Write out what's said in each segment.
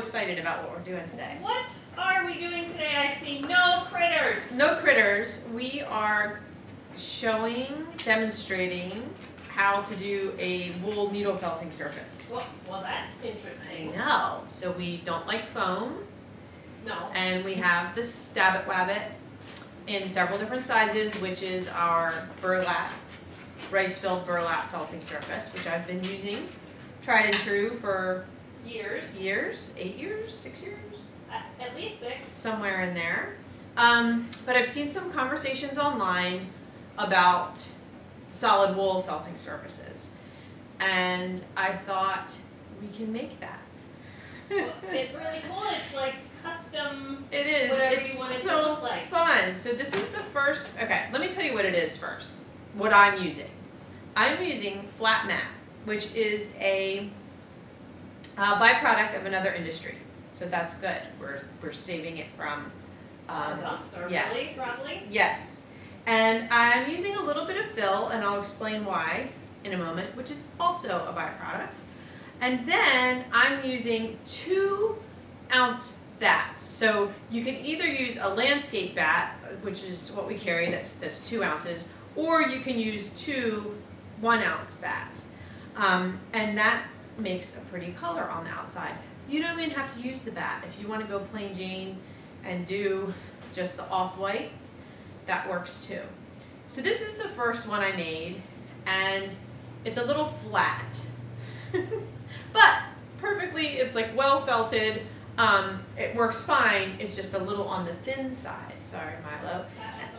excited about what we're doing today. What are we doing today? I see no critters. No critters. We are showing, demonstrating how to do a wool needle felting surface. Well, well, that's interesting. No, so we don't like foam, No. and we have the Stabbit Wabbit in several different sizes, which is our burlap, rice-filled burlap felting surface, which I've been using, tried and true for Years. years, eight years, six years? At, at least six. somewhere in there. Um, but I've seen some conversations online about solid wool felting surfaces. And I thought we can make that. Well, it's really cool. It's like custom. it is. it's you want it to so look like. fun. So this is the first. Okay, let me tell you what it is first. What I'm using. I'm using flat mat, which is a uh, byproduct of another industry. So that's good. We're we're saving it from. Um, dumpster, yes. really, probably. Yes. And I'm using a little bit of fill, and I'll explain why in a moment, which is also a byproduct. And then I'm using two ounce batts. So you can either use a landscape batt, which is what we carry, that's, that's two ounces, or you can use two one ounce batts. Um, and that makes a pretty color on the outside. You don't even have to use the batt. If you want to go plain Jane and do just the off-white, that works too. So this is the first one I made, and it's a little flat, but perfectly, it's like well felted. Um, it works fine. It's just a little on the thin side. Sorry, Milo.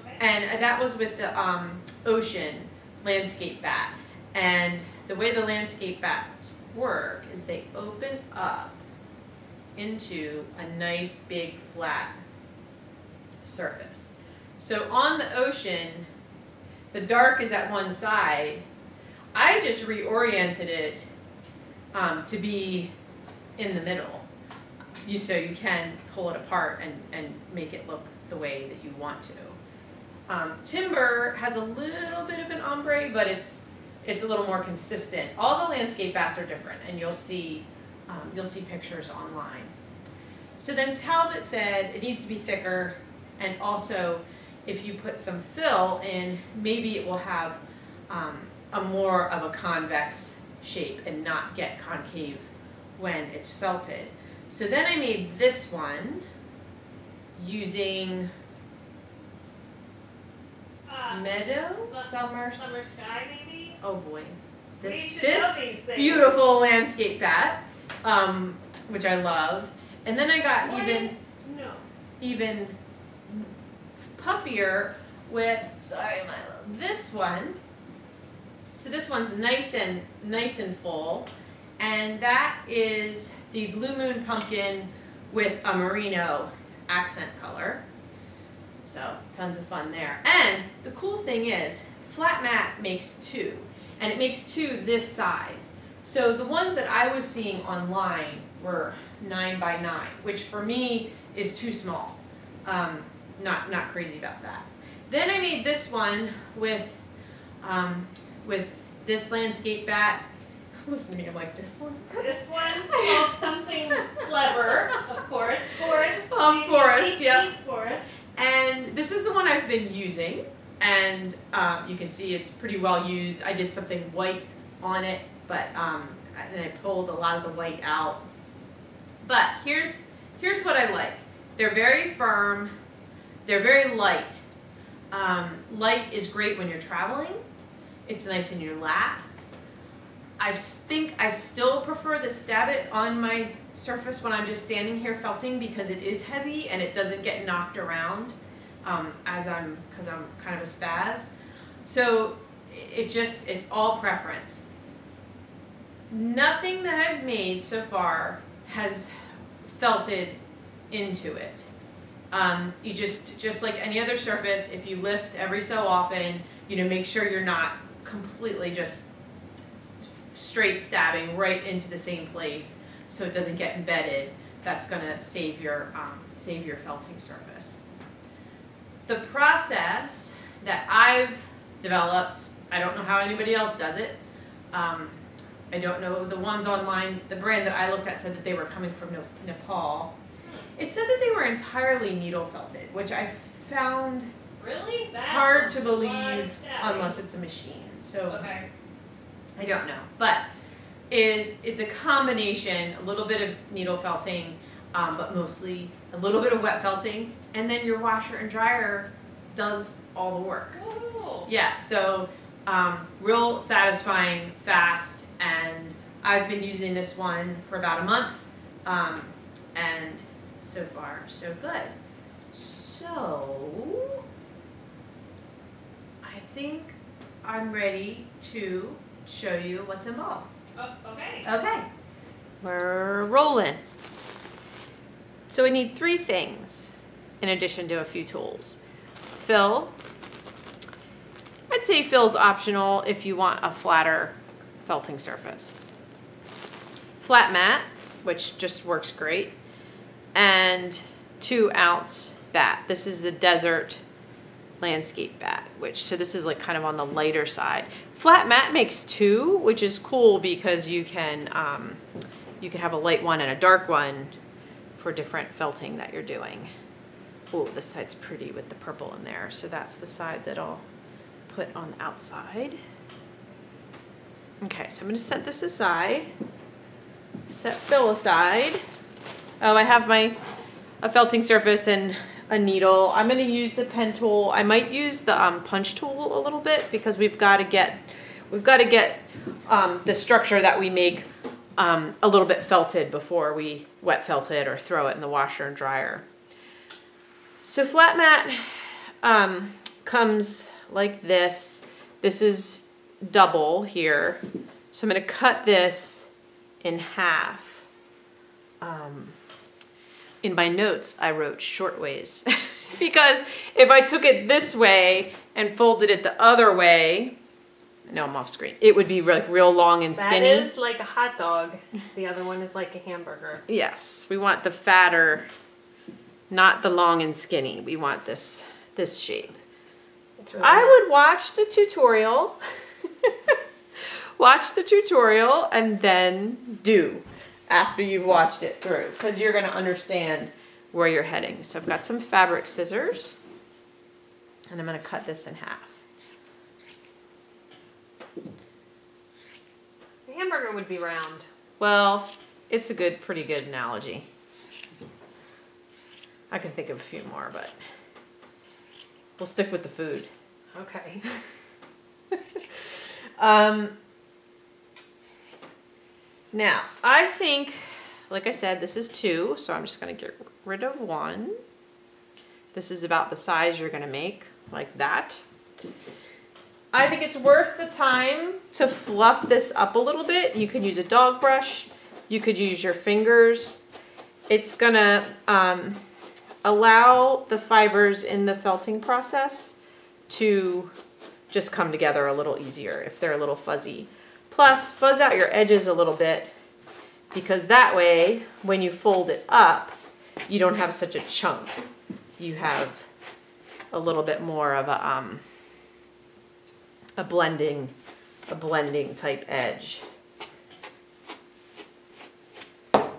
Okay. And that was with the um, Ocean landscape batt. And the way the landscape batts work is they open up into a nice big flat surface. So on the ocean, the dark is at one side. I just reoriented it um, to be in the middle. You so you can pull it apart and, and make it look the way that you want to. Um, timber has a little bit of an ombre, but it's it's a little more consistent. All the landscape batts are different, and you'll see um, you'll see pictures online. So then Talbot said it needs to be thicker, and also if you put some fill in, maybe it will have um, a more of a convex shape and not get concave when it's felted. So then I made this one using Uh, Meadow? Summer- Summer sky, maybe. Oh boy, this this know these things. beautiful landscape batt, um, which I love. And then I got What? even No. even puffier with sorry my this one. So this one's nice and nice and full, and that is the Blue Moon pumpkin with a merino accent color. So tons of fun there. And the cool thing is, flat mat makes two, and it makes two this size. So the ones that I was seeing online were nine by nine, which for me is too small. Um, not not crazy about that. Then I made this one with um, with this landscape bat. Listen to me, I'm like this one. This one's called something clever, of course. Forest. Um, forest, yep. Forest. And this is the one I've been using, and um, you can see it's pretty well used. I did something white on it, but um, and I pulled a lot of the white out. But here's here's what I like. They're very firm. They're very light. Um, light is great when you're traveling. It's nice in your lap. I think I still prefer the Stabbit on my surface when I'm just standing here felting because it is heavy and it doesn't get knocked around um, as I'm, because I'm kind of a spaz. So it just, it's all preference. Nothing that I've made so far has felted into it. Um, you just, just like any other surface, if you lift every so often, you know, make sure you're not completely just straight stabbing right into the same place so it doesn't get embedded. That's gonna save your, um, save your felting surface. The process that I've developed, I don't know how anybody else does it, um, I don't know, the ones online, the brand that I looked at said that they were coming from Nepal. It said that they were entirely needle felted, which I found Really? That's hard to believe unless it's a machine. So Okay. I don't know, but is it's a combination, a little bit of needle felting, um, but mostly a little bit of wet felting, and then your washer and dryer does all the work. Cool. Yeah, so um, real satisfying, fast, and I've been using this one for about a month, um, and so far so good. So I think I'm ready to show you what's involved. Oh, okay. Okay. We're rolling. So we need three things in addition to a few tools. Fill. I'd say fill's optional if you want a flatter felting surface. Flat mat, which just works great. And two ounce batt. This is the desert landscape batt, which so this is like kind of on the lighter side. Flat mat makes two, which is cool because you can um, you can have a light one and a dark one for different felting that you're doing. Oh, this side's pretty with the purple in there, so that's the side that I'll put on the outside. Okay, so I'm gonna set this aside. Set fill aside. Oh, I have my a felting surface and a needle. I'm gonna use the pen tool. I might use the um, punch tool a little bit because we've got to get we've got to get um, the structure that we make um, a little bit felted before we wet felt it or throw it in the washer and dryer. So flat mat um, comes like this. This is double here. So I'm gonna cut this in half. Um, in my notes, I wrote short ways because if I took it this way and folded it the other way, no, I'm off screen. It would be like real long and skinny. is like a hot dog. The other one is like a hamburger. Yes, we want the fatter, not the long and skinny. We want this this shape. Really I would watch the tutorial. watch the tutorial and then do after you've watched it through because you're going to understand where you're heading. So I've got some fabric scissors and I'm going to cut this in half. The hamburger would be round. Well, it's a good, pretty good analogy. I can think of a few more, but we'll stick with the food. Okay. Um, now, I think, like I said, this is two, so I'm just going to get rid of one. This is about the size you're going to make, like that. I think it's worth the time to fluff this up a little bit. You could use a dog brush, you could use your fingers. It's going to um, allow the fibers in the felting process to just come together a little easier if they're a little fuzzy. Plus, fuzz out your edges a little bit because that way, when you fold it up, you don't have such a chunk. You have a little bit more of a um, a blending, a blending type edge.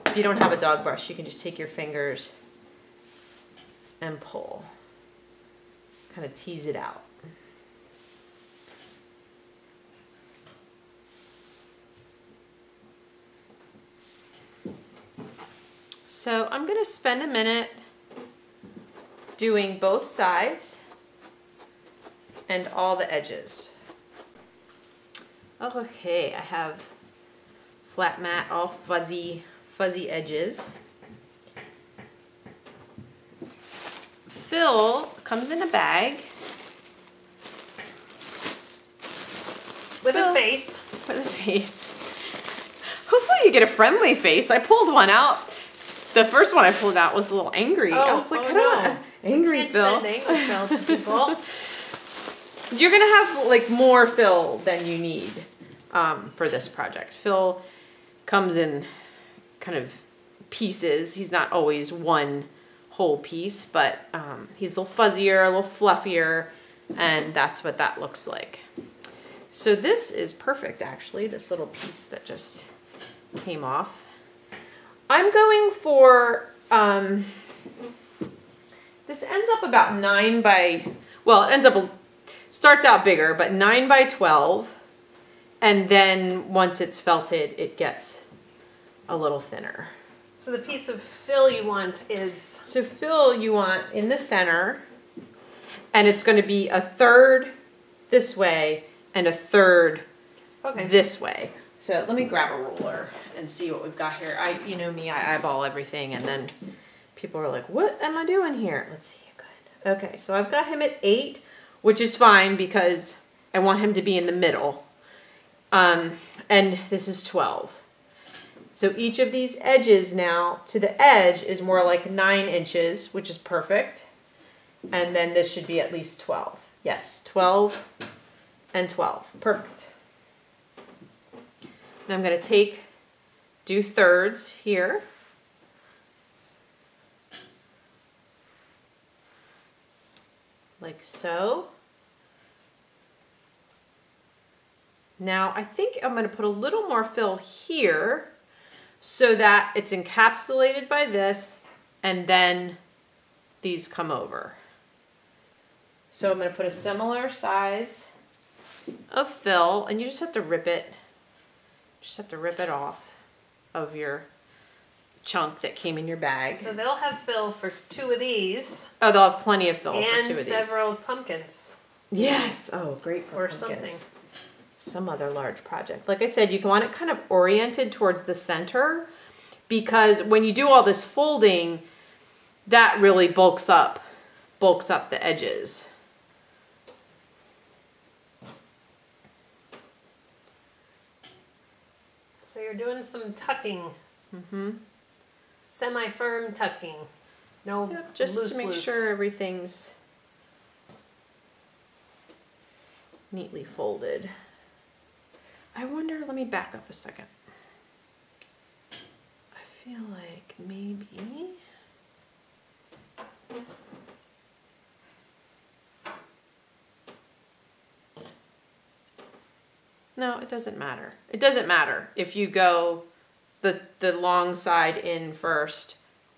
If you don't have a dog brush, you can just take your fingers and pull. Kind of tease it out. So I'm gonna spend a minute doing both sides and all the edges. Okay, I have flat mat, all fuzzy, fuzzy edges. Fill comes in a bag With Phil. a face. with a face. Hopefully you get a friendly face. I pulled one out. The first one I pulled out was a little angry. I Oh, was like, oh I don't no. angry Phil. angry Phil to people. You're gonna have like more fill than you need um, for this project. Fill comes in kind of pieces. He's not always one whole piece, but um, he's a little fuzzier, a little fluffier, and that's what that looks like. So this is perfect actually, this little piece that just came off. I'm going for, um, this ends up about nine by, well, it ends up, starts out bigger, but nine by 12. And then once it's felted, it gets a little thinner. So the piece of fill you want is So fill you want in the center, and it's going to be a third this way and a third okay. this way. So let me grab a ruler and see what we've got here. I, you know me, I eyeball everything, and then people are like, "What am I doing here?" Let's see. Good. Okay, so I've got him at eight, which is fine because I want him to be in the middle. Um, and this is twelve. So each of these edges now to the edge is more like nine inches, which is perfect. And then this should be at least 12. Yes, 12 and 12. Perfect. Now I'm going to take, do thirds here. Like so. Now I think I'm going to put a little more fill here so that it's encapsulated by this and then these come over. So I'm going to put a similar size of fill and you just have to rip it, just have to rip it off of your chunk that came in your bag. So they'll have fill for two of these Oh, they'll have plenty of fill for two of these. And several pumpkins Yes. Oh, great for or pumpkins. something. Some other large project. Like I said, you want it kind of oriented towards the center because when you do all this folding, that really bulks up, bulks up the edges. So you're doing some tucking, Mm-hmm. semi-firm tucking. No Yep, just loose, to make loose. sure everything's neatly folded. I wonder, let me back up a second. I feel like maybe. No, it doesn't matter. It doesn't matter if you go the the long side in first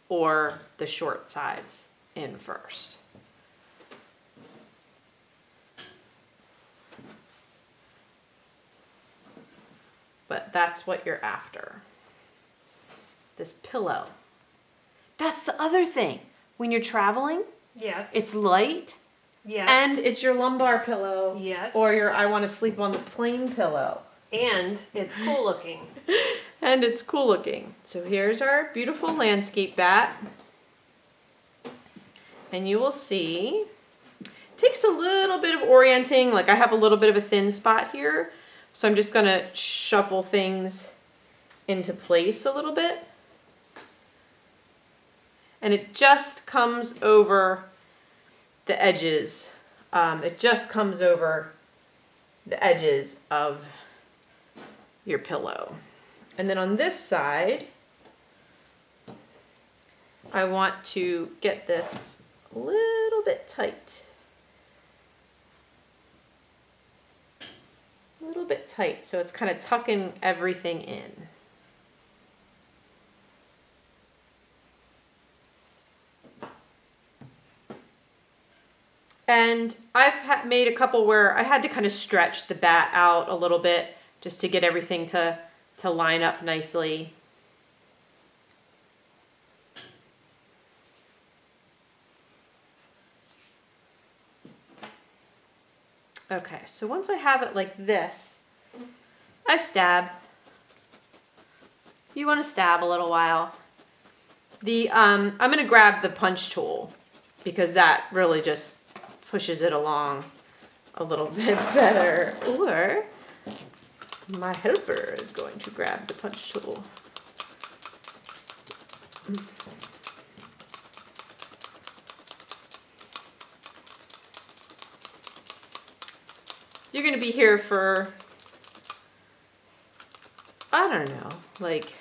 or the short sides in first. But that's what you're after. This pillow. That's the other thing. When you're traveling, Yes. it's light yes. and it's your lumbar pillow yes. or your I want to sleep on the plane pillow. and it's cool looking. And it's cool looking. So here's our beautiful landscape batt. And you will see, takes a little bit of orienting. Like I have a little bit of a thin spot here. So I'm just gonna shuffle things into place a little bit. And it just comes over the edges. Um, it just comes over the edges of your pillow. And then on this side, I want to get this a little bit tight. A little bit tight, so it's kind of tucking everything in. And I've made a couple where I had to kind of stretch the batt out a little bit just to get everything to to line up nicely. Okay, so once I have it like this, I stab. You want to stab a little while. The um, I'm gonna grab the punch tool because that really just pushes it along a little bit better. Or my helper is going to grab the punch tool. You're going to be here for, I don't know, like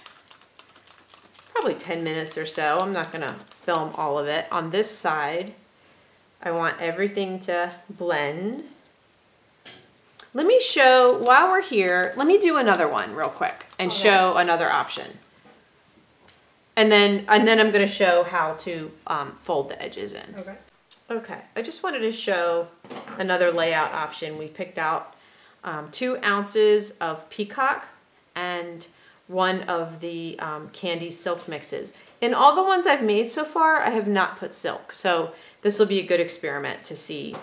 probably 10 minutes or so. I'm not going to film all of it. On this side, I want everything to blend. let me show, while we're here, let me do another one real quick and Okay. show another option. And then, and then I'm gonna show how to um, fold the edges in. Okay. Okay, I just wanted to show another layout option. We picked out um, two ounces of peacock and one of the um, candy silk mixes. In all the ones I've made so far, I have not put silk. So this will be a good experiment to see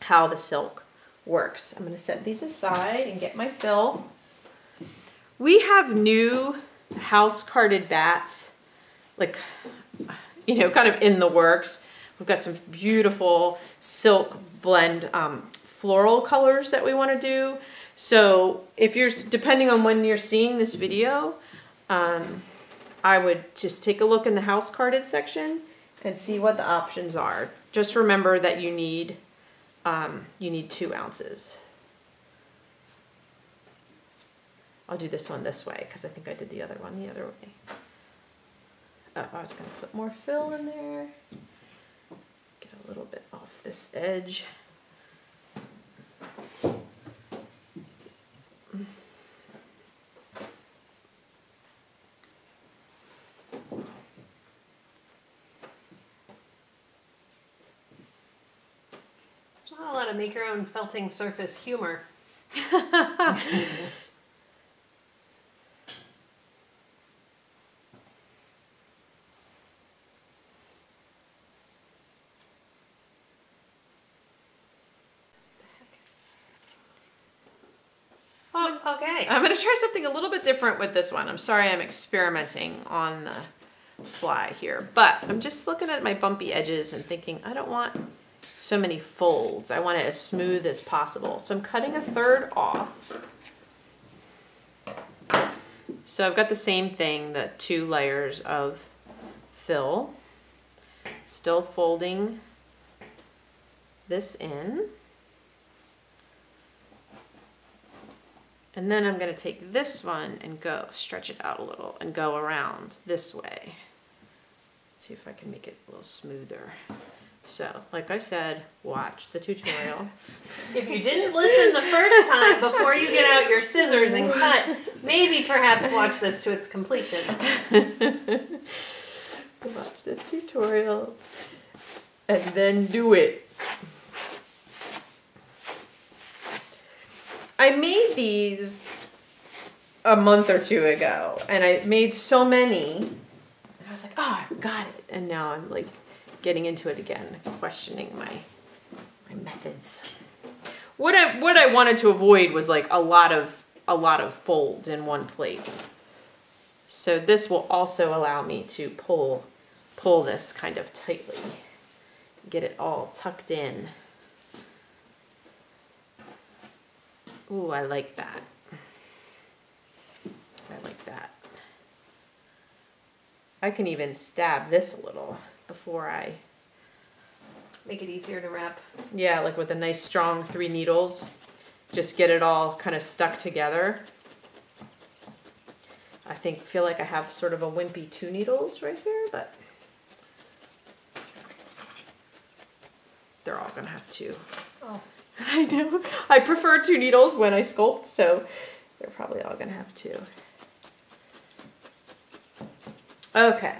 how the silk works. I'm gonna set these aside and get my fill. We have new house carded batts, like, you know, kind of in the works. We've got some beautiful silk blend um, floral colors that we want to do. So if you're, depending on when you're seeing this video, um, I would just take a look in the house carded section and see what the options are. Just remember that you need, um, you need two ounces. I'll do this one this way because I think I did the other one the other way. Oh, I was gonna put more fill in there. A little bit off this edge. There's not a lot of make your own felting surface humor. Oh, okay. I'm gonna try something a little bit different with this one. I'm sorry I'm experimenting on the fly here, but I'm just looking at my bumpy edges and thinking I don't want so many folds. I want it as smooth as possible. So I'm cutting a third off. So I've got the same thing, the two layers of fill. Still folding this in. And then I'm gonna take this one and go, stretch it out a little and go around this way. See if I can make it a little smoother. So, like I said, watch the tutorial. If you didn't listen the first time before you get out your scissors and cut, maybe perhaps watch this to its completion. watch the tutorial and then do it. I made these a month or two ago and I made so many and I was like, oh, I've got it. And now I'm like getting into it again, questioning my my methods. What I what I wanted to avoid was like a lot of a lot of folds in one place. So this will also allow me to pull pull this kind of tightly. Get it all tucked in. Ooh, I like that. I like that. I can even stab this a little before I, Make it easier to wrap. yeah, like with a nice strong three needles. Just get it all kind of stuck together. I think, feel like I have sort of a wimpy two needles right here, but they're all gonna have two. Oh. I know. I prefer two needles when I sculpt, so they're probably all gonna have two. Okay.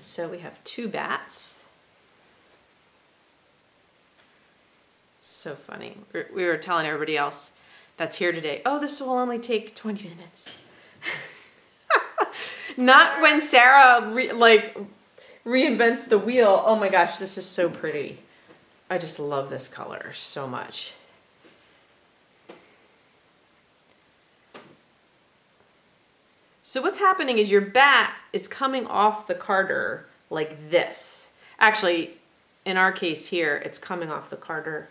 So we have two batts. So funny. We- We were telling everybody else that's here today, oh, this will only take 20 minutes. Not when Sarah re- like reinvents the wheel. Oh my gosh, this is so pretty. I just love this color so much. So what's happening is your batt is coming off the carder like this. Actually, in our case here, it's coming off the carder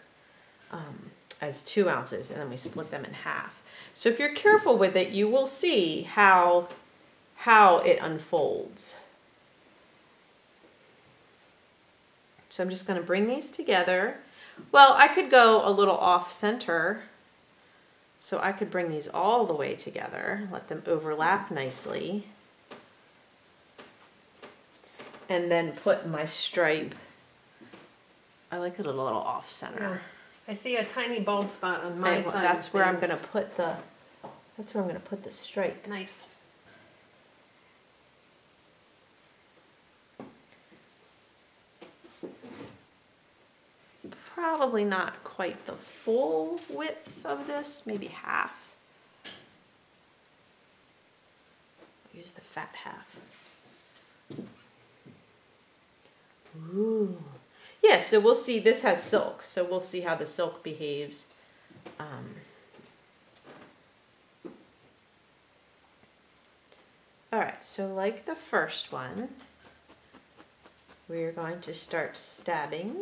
um, as two ounces and then we split them in half. So if you're careful with it, you will see how, how it unfolds. So I'm just gonna bring these together. Well, I could go a little off center. So I could bring these all the way together, let them overlap nicely. And then put my stripe. I like it a little off center. Yeah. I see a tiny bald spot on my And side. that's where I'm gonna put the, that's where I'm gonna put the stripe. Nice. Probably not quite the full width of this, maybe half. Use the fat half. Ooh. Yeah, so we'll see, this has silk, so we'll see how the silk behaves. Um, all right, so like the first one, we're going to start stabbing.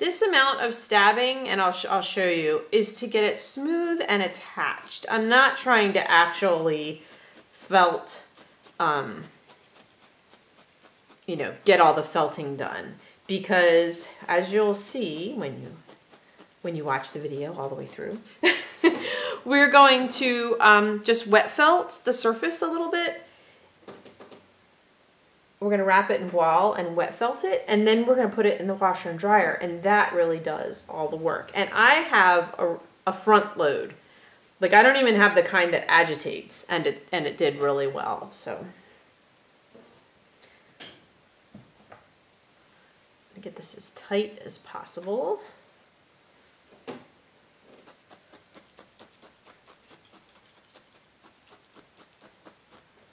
This amount of stabbing, and I'll, sh- I'll show you, is to get it smooth and attached. I'm not trying to actually felt, um, you know, get all the felting done. Because as you'll see when you when you watch the video all the way through, we're going to um, just wet felt the surface a little bit we're gonna wrap it in voile and wet felt it, and then we're gonna put it in the washer and dryer, and that really does all the work. And I have a, a front load, like I don't even have the kind that agitates, and it and it did really well. So get this as tight as possible.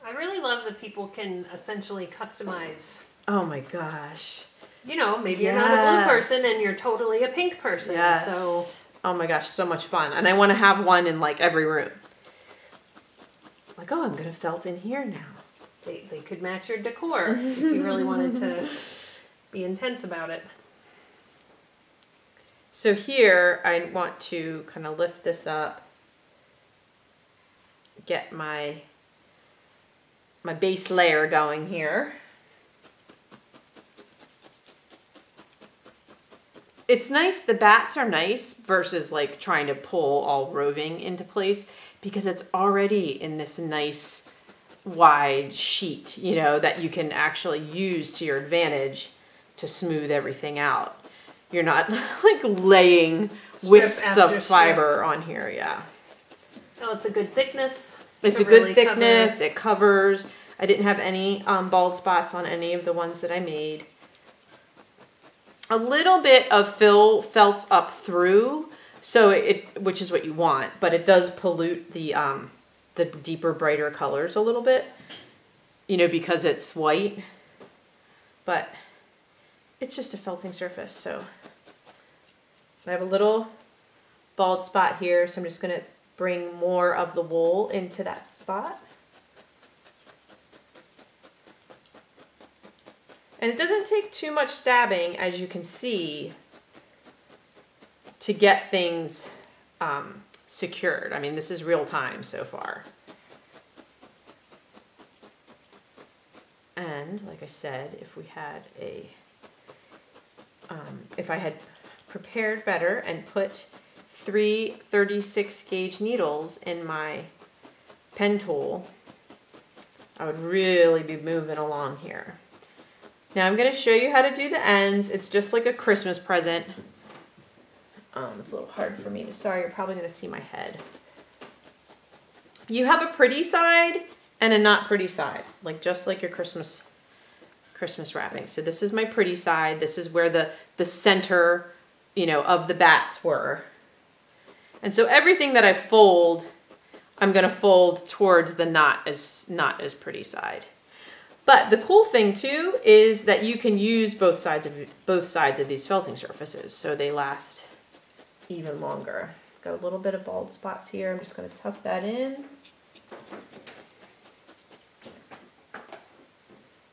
I really love that people can essentially customize. Oh my gosh. You know, maybe you're not a blue person and you're totally a pink person. Yes. So Oh my gosh, so much fun. And I want to have one in like every room. Like, oh, I'm going to felt in here now. they, they could match your decor if you really wanted to be intense about it. So here, I want to kind of lift this up, get my my base layer going here. It's nice, the batts are nice versus like trying to pull all roving into place because it's already in this nice wide sheet, you know, that you can actually use to your advantage to smooth everything out. You're not like laying Strip wisps of strip. fiber on here, yeah. Oh, it's a good thickness. It's a good really thickness. cover- It covers. I didn't have any um, bald spots on any of the ones that I made. A little bit of fill felts up through, so it which is what you want, but it does pollute the um, the deeper, brighter colors a little bit. You know, because it's white. But it's just a felting surface, so I have a little bald spot here, so I'm just gonna bring more of the wool into that spot. And it doesn't take too much stabbing, as you can see, to get things um, secured. I mean, this is real time so far. And like I said, if we had a, um, if I had prepared better and put three 36 gauge needles in my pen tool, I would really be moving along here. Now I'm going to show you how to do the ends. It's just like a Christmas present. Um, it's a little hard for me to, sorry, you're probably going to see my head. You have a pretty side and a not pretty side, like just like your Christmas Christmas wrapping. So this is my pretty side. This is where the the center, you know, of the batts were. And so everything that I fold, I'm going to fold towards the not as not as pretty side. But the cool thing too is that you can use both sides of both sides of these felting surfaces so they last even longer. Got a little bit of bald spots here. I'm just going to tuck that in.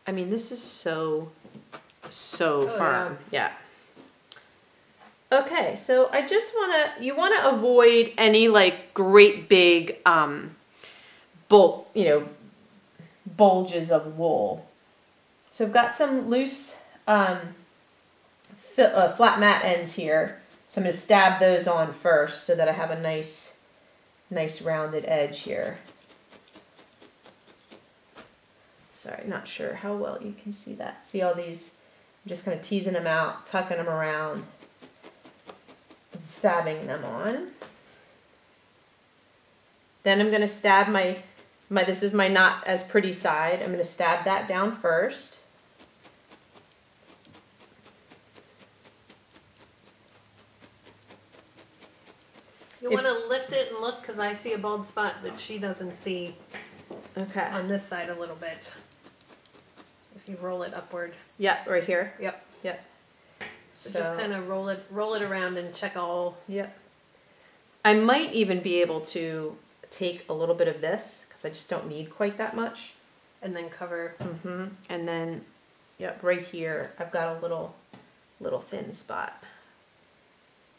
I mean, this is so so Oh, firm. yeah. Okay, so I just want to, you want to avoid any like great big, um, bulk, you know, bulges of wool. So I've got some loose, um, uh, flat mat ends here. So I'm going to stab those on first so that I have a nice, nice rounded edge here. Sorry, not sure how well you can see that. See all these I'm just kind of teasing them out, tucking them around, stabbing them on. Then I'm gonna stab my, my, this is my not as pretty side. I'm gonna stab that down first. You want to lift it and look because I see a bald spot that she doesn't see Okay. on this side a little bit. If you roll it upward, Yep, right here. Yep. Yep. So, So, just kind of roll it, roll it around and check all. yep. I might even be able to take a little bit of this because I just don't need quite that much. and then cover. Mm-hmm. And then, yep, right here, I've got a little, little thin spot.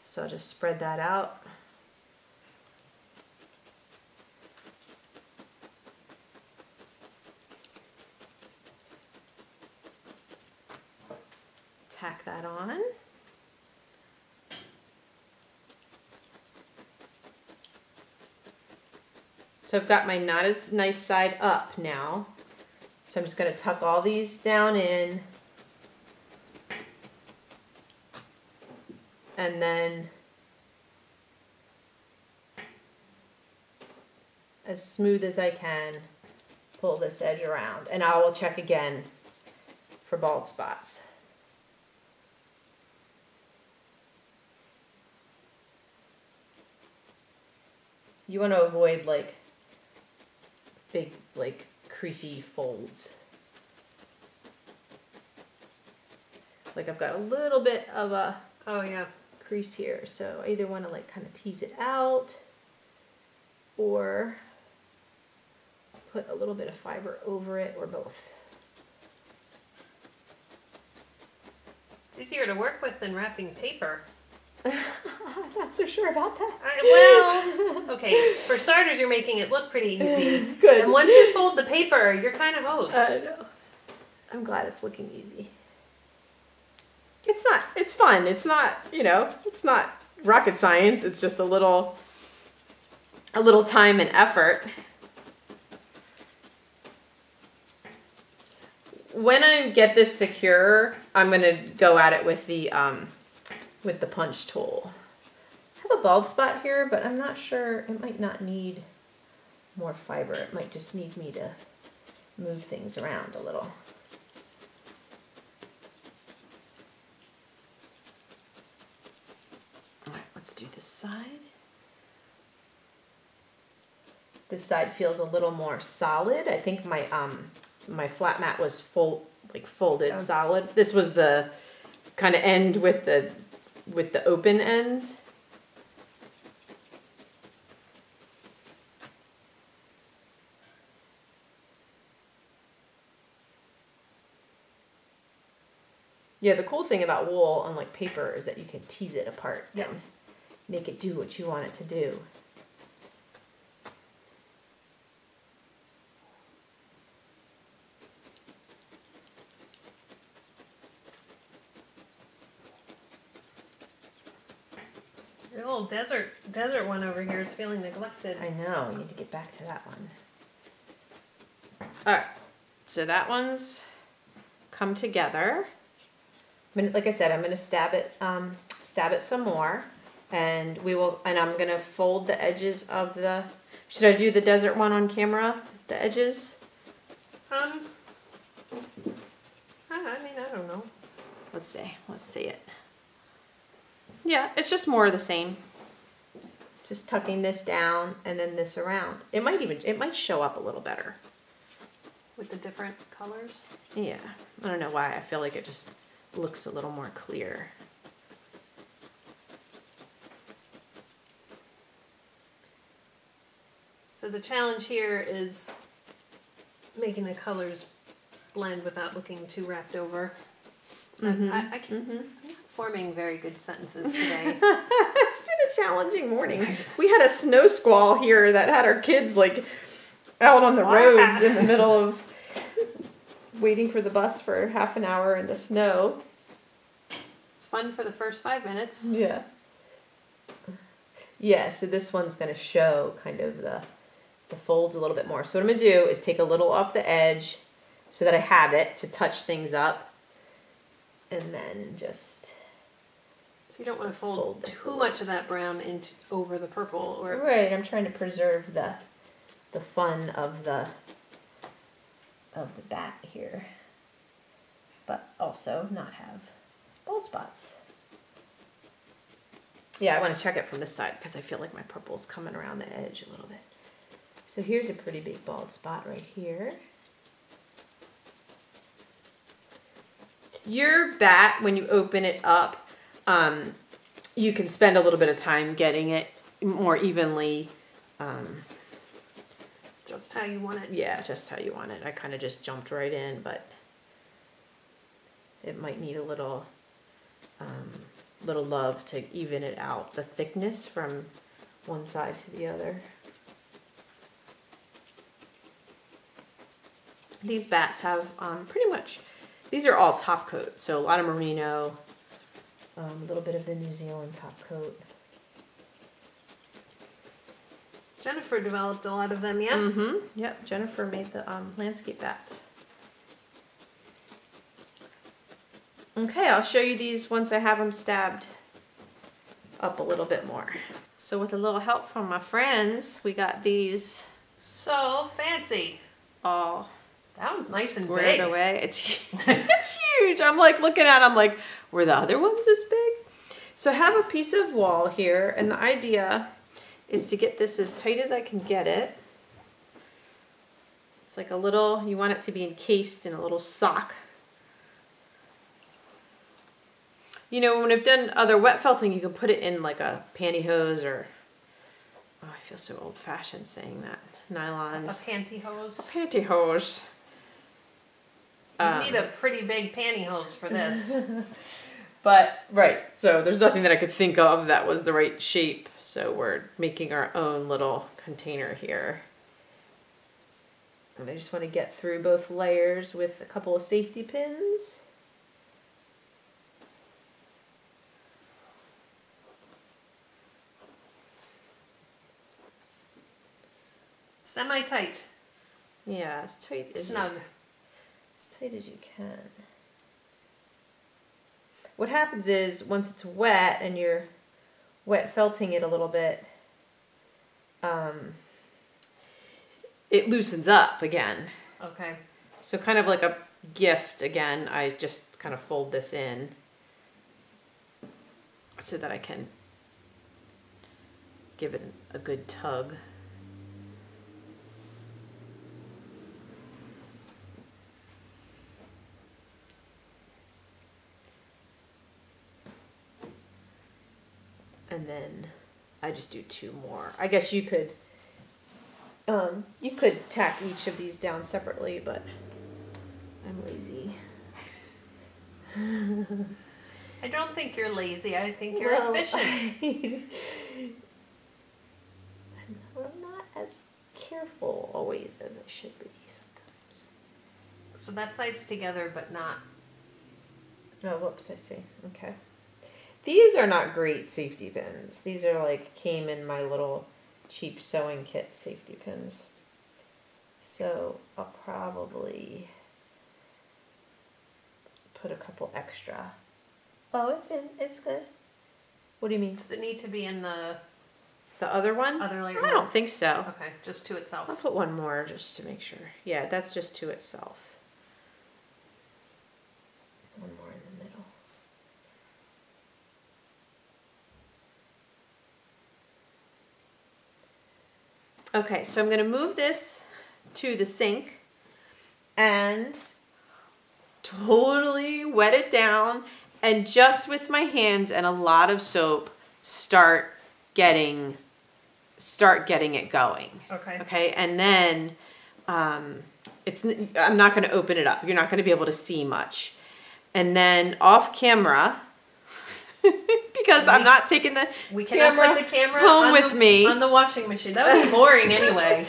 So I'll just spread that out. Tack that on. So I've got my not as nice side up now. So I'm just going to tuck all these down in. And then as smooth as I can, pull this edge around. And I will check again for bald spots. You want to avoid like big like creasy folds. Like I've got a little bit of a Oh yeah. crease here, so I either want to like kind of tease it out or put a little bit of fiber over it or both. It's easier to work with than wrapping paper. I'm not so sure about that. I, well, okay. For starters, you're making it look pretty easy. Good. And once you fold the paper, you're kind of host. I know. I'm glad it's looking easy. It's not, it's fun. It's not, you know, it's not rocket science. It's just a little, a little time and effort. When I get this secure, I'm gonna go at it with the, um, with the punch tool. Have a bald spot here, but I'm not sure, it might not need more fiber. It might just need me to move things around a little. All right, let's do this side. This side feels a little more solid. I think my um my flat mat was full like folded solid. This was the kind of end with the with the open ends. Yeah, the cool thing about wool, unlike paper, is that you can tease it apart Yeah. and make it do what you want it to do. The little desert desert one over here is feeling neglected. I know, we need to get back to that one. Alright, so that one's come together. Gonna, like I said, I'm gonna stab it, um, stab it some more. And we will, and I'm gonna fold the edges of the, should I do the desert one on camera? The edges? Um, I, I mean, I don't know. Let's see, let's see it. Yeah, it's just more of the same. Just tucking this down and then this around. It might even, it might show up a little better. With the different colors. Yeah, I don't know why. I feel like it just looks a little more clear. So the challenge here is making the colors blend without looking too wrapped over. So Mhm, I, I can, mhm. I'm forming very good sentences today. it's been a challenging morning. We had a snow squall here that had our kids like out on the Wow. roads in the middle of waiting for the bus for half an hour in the snow. it's fun for the first five minutes. Yeah. Yeah, so this one's going to show kind of the the folds a little bit more. So what I'm going to do is take a little off the edge so that I have it to touch things up. and then just So you don't want to fold, Fold too much of that brown into over the purple, or right. I'm trying to preserve the the fun of the of the batt here, but also not have bald spots. Yeah, I want to check it from this side because I feel like my purple's coming around the edge a little bit. So here's a pretty big bald spot right here. Your batt, when you open it up, um, you can spend a little bit of time getting it more evenly. Um, just how you want it. yeah, just how you want it. I kind of just jumped right in, but it might need a little, um, little love to even it out, the thickness from one side to the other. These batts have um, pretty much, these are all top coat, so a lot of merino, um, a little bit of the New Zealand top coat. Jennifer developed a lot of them. Yes. Mm-hmm. Yep, Jennifer made the um, landscape batts. Okay, I'll show you these once I have them stabbed up a little bit more. So with a little help from my friends, we got these So fancy. all That was nice and squared big. away. It's it's huge. I'm like looking at. It, I'm like, were the other ones this big? So I have a piece of wall here, and the idea is to get this as tight as I can get it. It's like a little. You want it to be encased in a little sock. You know, when I've done other wet felting, you can put it in like a pantyhose or. Oh, I feel so old fashioned saying that. Nylons. A pantyhose. Pantyhose. You Um, need a pretty big pantyhose for this. But right, so there's nothing that I could think of that was the right shape. So we're making our own little container here. And I just want to get through both layers with a couple of safety pins. Semi tight. Yeah, as tight as Snug. You, as tight as you can. What happens is once it's wet and you're wet felting it a little bit, um, it loosens up again. Okay. So kind of like a gift again, I just kind of fold this in so that I can give it a good tug. And then I just do two more. I guess you could um, you could tack each of these down separately, but I'm lazy. I don't think you're lazy. I think you're Well, efficient. I'm not as careful always as I should be sometimes. So that side's together, but not. Oh, whoops, I see. Okay. These are not great safety pins. These are like came in my little cheap sewing kit safety pins. So I'll probably put a couple extra. Oh, it's in. It's good. What do you mean? Does it need to be in the The other one? other layer? I don't think so. Okay, just to itself. I'll put one more just to make sure. Yeah, that's just to itself. One more in the middle. Okay, so I'm going to move this to the sink and totally wet it down and just with my hands and a lot of soap start getting start getting it going. Okay. Okay, and then um, it's i'm not going to open it up. You're not going to be able to see much. And then off camera, because I'm not taking the We cannot camera put the camera home with the, me. on the washing machine. That would be boring anyway.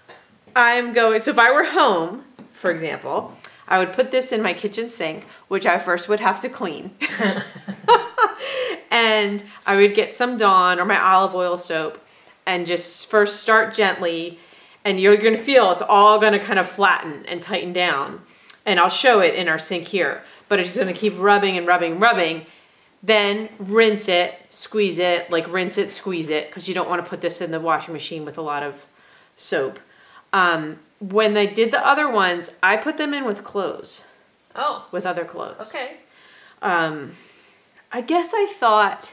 I'm going. So if I were home, for example, I would put this in my kitchen sink, which I first would have to clean. and I would get some Dawn or my olive oil soap and just first start gently. And you're going to feel it's all going to kind of flatten and tighten down. And I'll show it in our sink here. but it's just gonna keep rubbing and rubbing and rubbing. Then rinse it, squeeze it, like rinse it, squeeze it, because you don't want to put this in the washing machine with a lot of soap. Um, when they did the other ones, I put them in with clothes, Oh, with other clothes. okay. Um, I guess I thought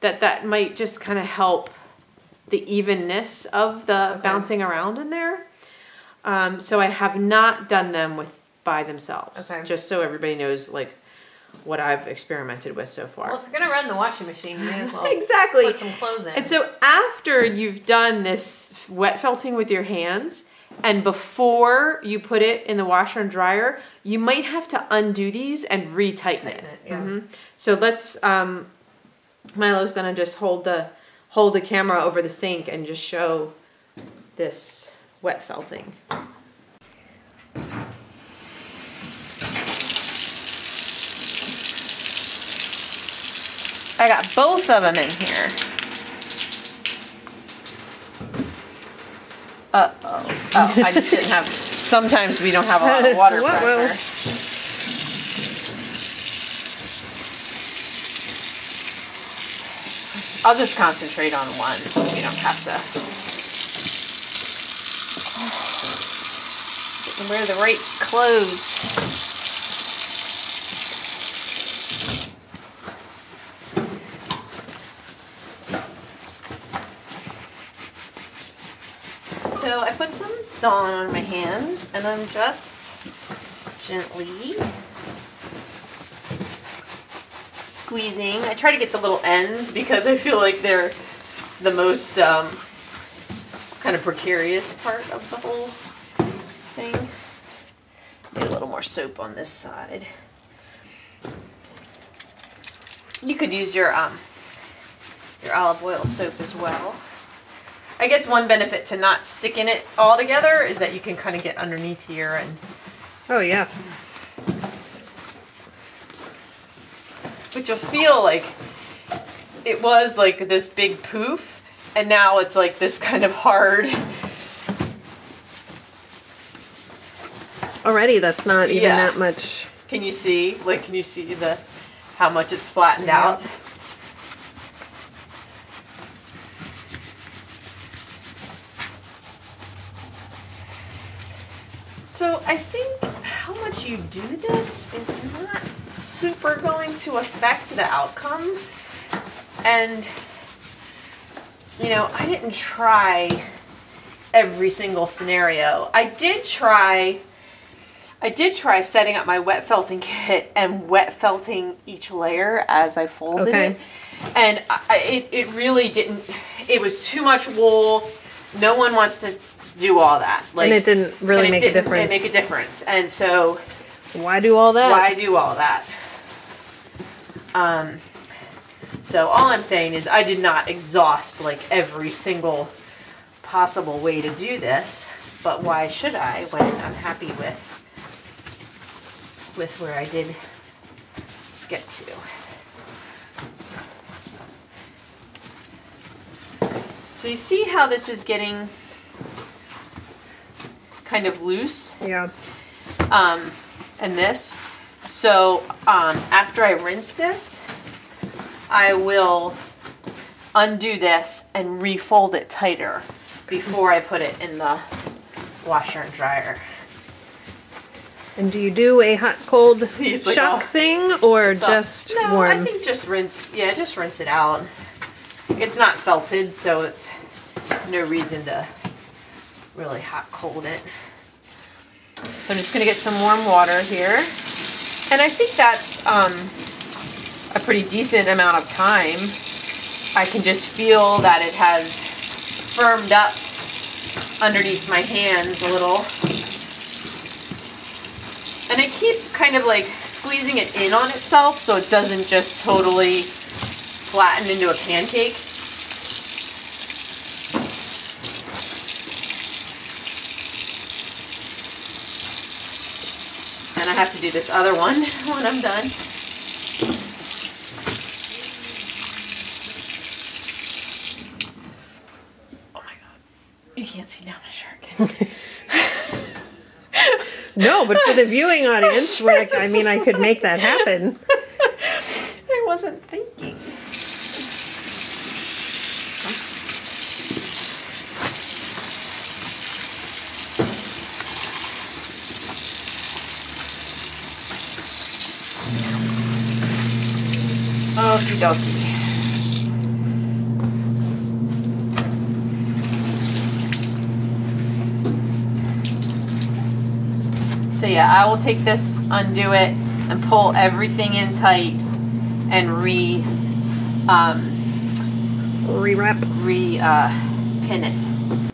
that that might just kind of help the evenness of the Okay. bouncing around in there. Um, so I have not done them with by themselves. Okay. Just so everybody knows like what I've experimented with so far. Well, if you're gonna run the washing machine, you may as well exactly. put some clothes in. And so after you've done this wet felting with your hands, and before you put it in the washer and dryer, you might have to undo these and retighten Tighten it. it, yeah. Mhm. So let's. Um, Milo's gonna just hold the hold the camera over the sink and just show this wet felting. I got both of them in here. Uh oh. I just didn't have. Sometimes we don't have a lot of water Whoa, whoa. pressure. I'll just concentrate on one so we don't have to. Wear the right clothes. So I put some Dawn on my hands and I'm just gently squeezing. I try to get the little ends because I feel like they're the most um, kind of precarious part of the whole thing. Get a little more soap on this side. You could use your um, your olive oil soap as well. I guess one benefit to not sticking it all together is that you can kind of get underneath here and Oh yeah. but you'll feel like it was like this big poof and now it's like this kind of hard Already, that's not even Yeah. that much. can you see like can you see the how much it's flattened Yeah. out so i think how much you do this is not super going to affect the outcome and you know i didn't try every single scenario i did try I did try setting up my wet felting kit and wet felting each layer as I folded Okay. it. And I, it, it really didn't, it was too much wool. No one wants to do all that. Like, and it didn't really it make didn't a difference. Make a difference. And so Why do all that? why do all that? Um, so all I'm saying is I did not exhaust like every single possible way to do this, but why should I when I'm happy with with where I did get to? So you see how this is getting kind of loose? Yeah. um, and this. So um, after I rinse this, I will undo this and refold it tighter before I put it in the washer and dryer. And do you do a hot cold See, it's like shock all- thing or So- just no, warm? I think just rinse. Yeah, just rinse it out. It's not felted, so it's no reason to really hot cold it. So I'm just gonna get some warm water here, and I think that's um, a pretty decent amount of time. I can just feel that it has firmed up underneath my hands a little. And I keep kind of like squeezing it in on itself so it doesn't just totally flatten into a pancake. And I have to do this other one when I'm done. Oh my god. You can't see down my shirt. No, but for the viewing audience, I mean, I could make that happen. I wasn't thinking. Okie dokie. So yeah, I will take this, undo it, and pull everything in tight, and re, um, Rewrap. re uh, pin it.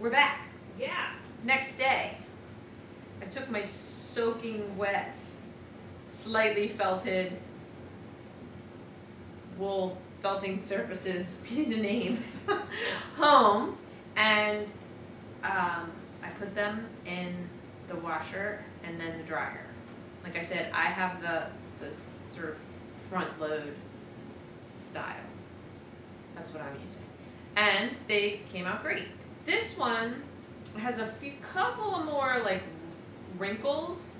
We're back. Yeah. Next day, I took my soaking wet, slightly felted wool felting surfaces, we need a name, home, and um, I put them in the washer and then the dryer. Like I said, I have the the sort of front load style. That's what I'm using, and they came out great. This one has a few couple of more like wrinkles,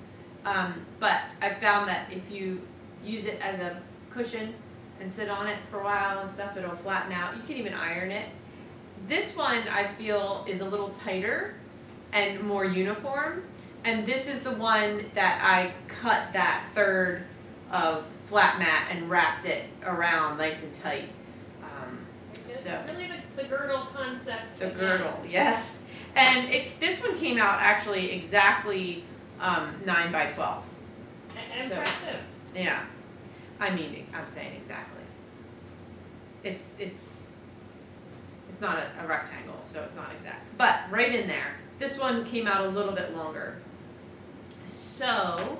um, but I found that if you use it as a cushion and sit on it for a while and stuff, it'll flatten out. You can even iron it. This one I feel is a little tighter and more uniform, and this is the one that I cut that third of Flat Matt and wrapped it around nice and tight. Um, So- Really the, the girdle concept. the again. girdle, yes. And it, this one came out actually exactly um, nine by twelve. I- So- Impressive. Yeah, I mean, I'm saying exactly. It's it's it's not a, a rectangle, so it's not exact, but right in there. This one came out a little bit longer. So,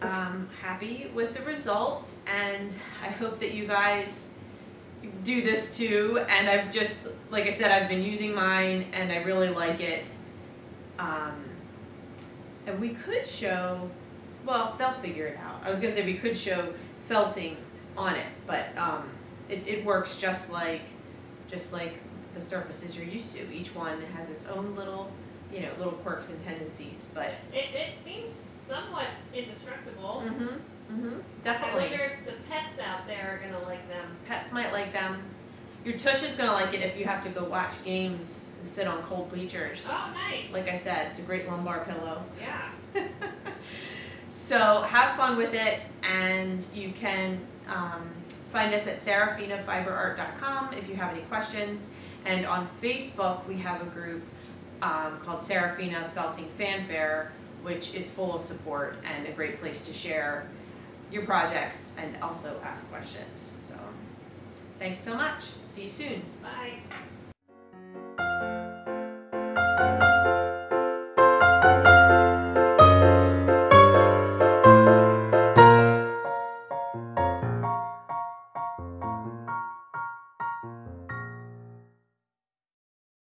um, happy with the results, and I hope that you guys do this too. And I've just, like I said, I've been using mine, and I really like it. Um, and we could show well, they'll figure it out. I was gonna say we could show felting on it, but um, it, it works just like just like the surfaces you're used to. Each one has its own little, you know, little quirks and tendencies. But It, it seems somewhat indestructible. mm-hmm, mm-hmm, I definitely. wonder if the pets out there are gonna like them. Pets might like them. Your tush is gonna like it if you have to go watch games and sit on cold bleachers. Oh, nice. Like I said, it's a great lumbar pillow. Yeah. so have fun with it, and you can um, find us at sarafinafiberart.com if you have any questions. And on Facebook, we have a group um, called Sarafina Felting Fanfare, which is full of support and a great place to share your projects and also ask questions. So thanks so much. See you soon. Bye.